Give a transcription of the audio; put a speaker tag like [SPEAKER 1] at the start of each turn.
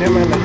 [SPEAKER 1] Never mind.